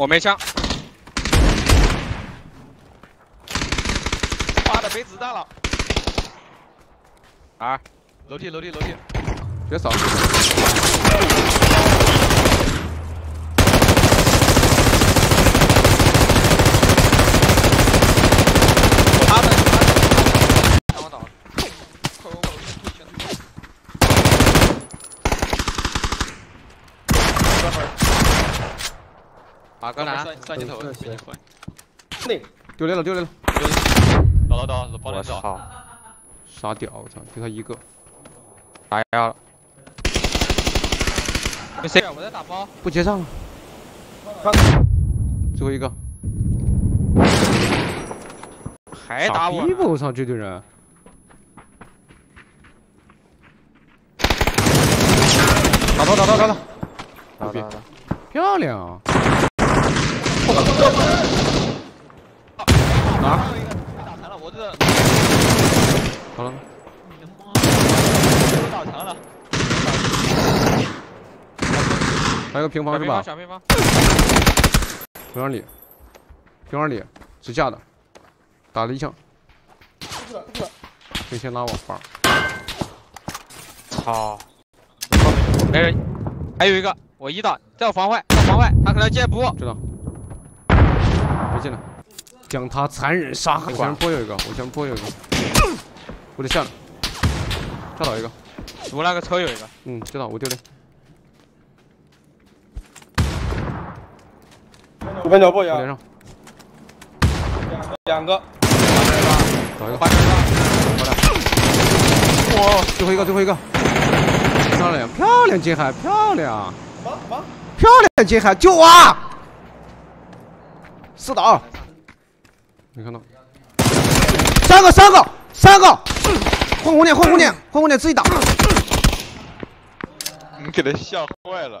我没枪。妈的，没子弹了。啊！楼梯，楼梯，楼梯。别扫。他啊，哥来。三三级头，三级头。那丢雷了，丢雷了。倒了倒了，帮我你找。操！傻屌，我操，就他一个。打压了。没谁？我在打包。不接上了。最后一个。还打我？我操，这堆人。打到打到打到。打打打。漂亮。哪？打残了，我这。好了。打残了。还有个平房是吧？小平房。平房里，平房里，支架的，打了一枪。先先拉我房。操！没人，还有一个，我一打，在我房外，在房外，他可能进步。知道。没进来。将他残忍杀害。我前面坡有一个，我前面坡有一个。我得下来。炸倒一个。我那个车有一个。嗯，知道，我丢的。五分脚破呀！连上。两个。找一个。八十了。哇！最后一个，最后一个。漂亮，漂亮，金海，漂亮。什么什么？漂亮，金海，救我！四打二。没看到。三个，三个，三个。换红点，换红点，换红点，自己打。你给他吓坏了。